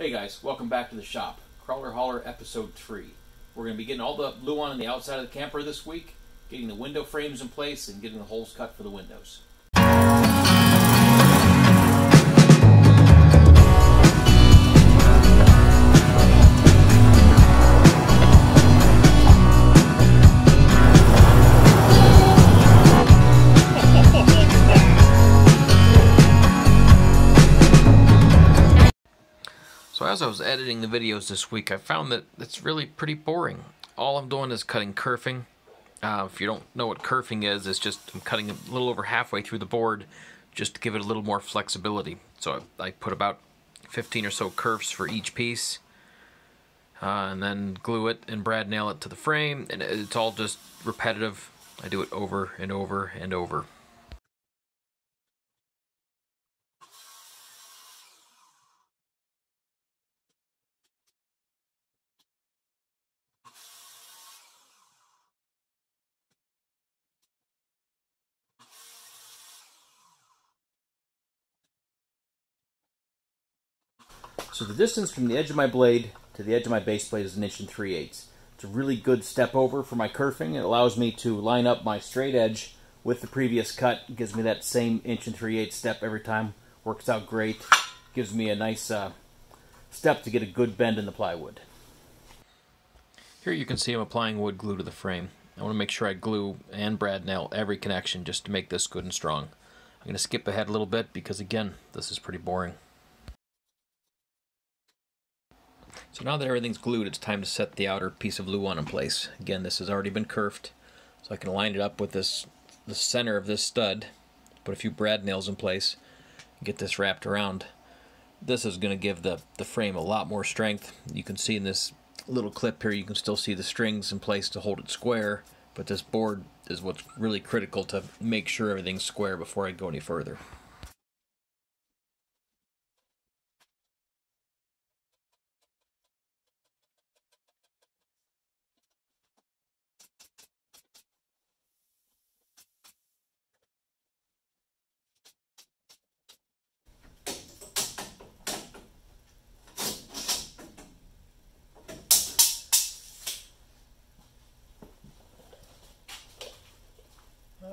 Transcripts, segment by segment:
Hey guys, welcome back to the shop. Crawler Hauler episode 3. We're going to be getting all the glue on the outside of the camper this week, getting the window frames in place, and getting the holes cut for the windows. As I was editing the videos this week, I found that it's really pretty boring. All I'm doing is cutting kerfing. Uh, if you don't know what kerfing is, it's just I'm cutting a little over halfway through the board just to give it a little more flexibility. So I, I put about 15 or so kerfs for each piece. Uh, and then glue it and brad nail it to the frame. And it's all just repetitive. I do it over and over and over. So the distance from the edge of my blade to the edge of my base plate is an inch and three eighths. It's a really good step over for my kerfing. It allows me to line up my straight edge with the previous cut. It gives me that same inch and three eighths step every time. Works out great. Gives me a nice uh, step to get a good bend in the plywood. Here you can see I'm applying wood glue to the frame. I want to make sure I glue and brad nail every connection just to make this good and strong. I'm going to skip ahead a little bit because again, this is pretty boring. So now that everything's glued, it's time to set the outer piece of Luan in place. Again, this has already been kerfed, so I can line it up with this the center of this stud, put a few brad nails in place, get this wrapped around. This is going to give the, the frame a lot more strength. You can see in this little clip here, you can still see the strings in place to hold it square, but this board is what's really critical to make sure everything's square before I go any further.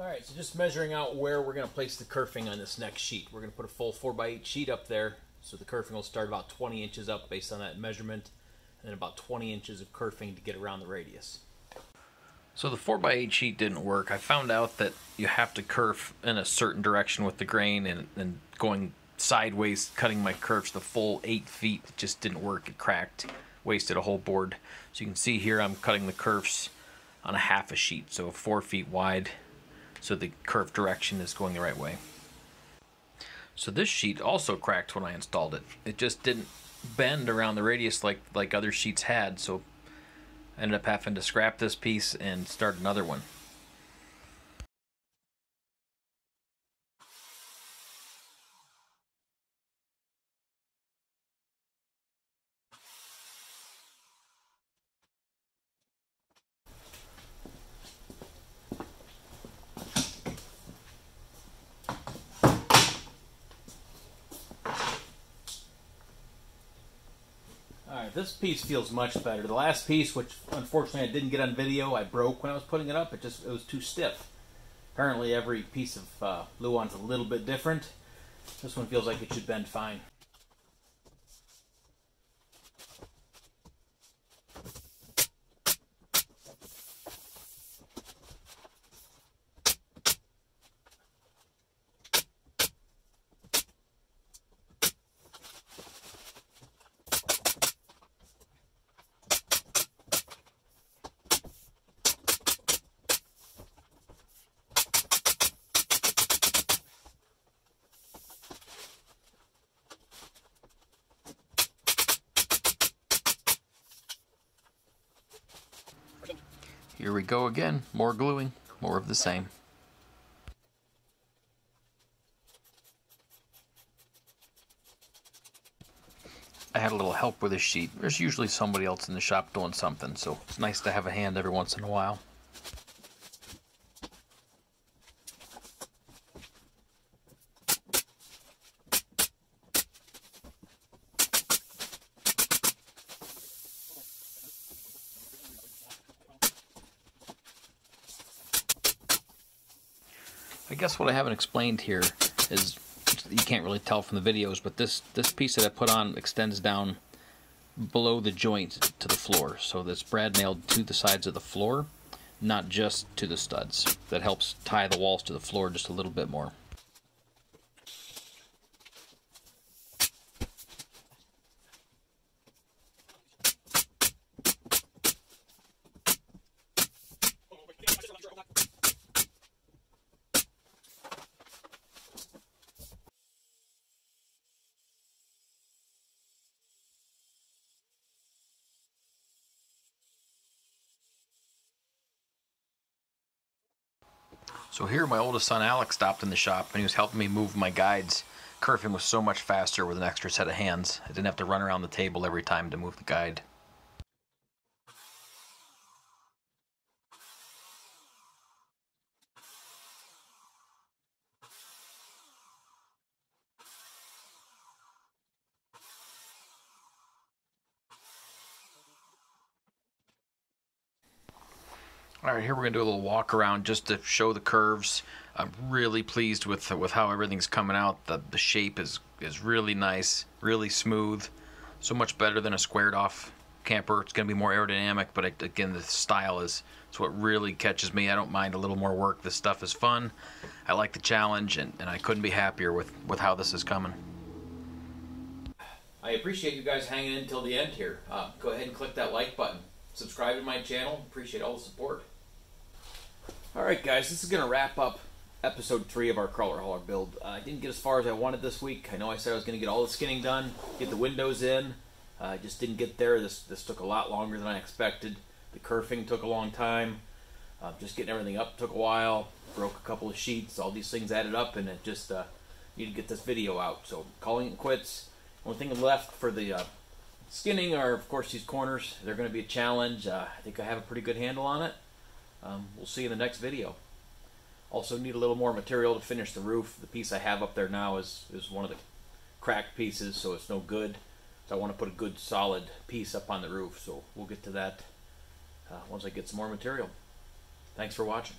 Alright, so just measuring out where we're going to place the kerfing on this next sheet. We're going to put a full 4x8 sheet up there, so the kerfing will start about 20 inches up based on that measurement, and then about 20 inches of kerfing to get around the radius. So the 4x8 sheet didn't work. I found out that you have to kerf in a certain direction with the grain and, and going sideways, cutting my kerfs the full 8 feet just didn't work. It cracked, wasted a whole board. So you can see here I'm cutting the kerfs on a half a sheet, so 4 feet wide, so the curve direction is going the right way. So this sheet also cracked when I installed it. It just didn't bend around the radius like, like other sheets had, so I ended up having to scrap this piece and start another one. This piece feels much better. The last piece, which unfortunately I didn't get on video, I broke when I was putting it up. It just it was too stiff. Apparently every piece of uh, Luan's a little bit different. This one feels like it should bend fine. Here we go again. More gluing, more of the same. I had a little help with this sheet. There's usually somebody else in the shop doing something, so it's nice to have a hand every once in a while. Guess what I haven't explained here is you can't really tell from the videos, but this this piece that I put on extends down below the joint to the floor. So this brad nailed to the sides of the floor, not just to the studs. That helps tie the walls to the floor just a little bit more. So here my oldest son Alex stopped in the shop and he was helping me move my guides. Kerfing was so much faster with an extra set of hands. I didn't have to run around the table every time to move the guide. All right, here we're gonna do a little walk around just to show the curves. I'm really pleased with with how everything's coming out. The the shape is is really nice, really smooth, so much better than a squared off camper. It's gonna be more aerodynamic, but again, the style is it's what really catches me. I don't mind a little more work. This stuff is fun. I like the challenge, and, and I couldn't be happier with with how this is coming. I appreciate you guys hanging in until the end here. Uh, go ahead and click that like button subscribe to my channel. Appreciate all the support. Alright guys, this is going to wrap up episode 3 of our crawler hauler build. Uh, I didn't get as far as I wanted this week. I know I said I was going to get all the skinning done, get the windows in. Uh, I just didn't get there. This, this took a lot longer than I expected. The kerfing took a long time. Uh, just getting everything up took a while. Broke a couple of sheets. All these things added up and it just uh, needed to get this video out. So calling it quits. Only thing left for the uh, Skinning are, of course, these corners. They're going to be a challenge. Uh, I think I have a pretty good handle on it. Um, we'll see in the next video. Also need a little more material to finish the roof. The piece I have up there now is, is one of the cracked pieces, so it's no good. So I want to put a good solid piece up on the roof. So we'll get to that uh, once I get some more material. Thanks for watching.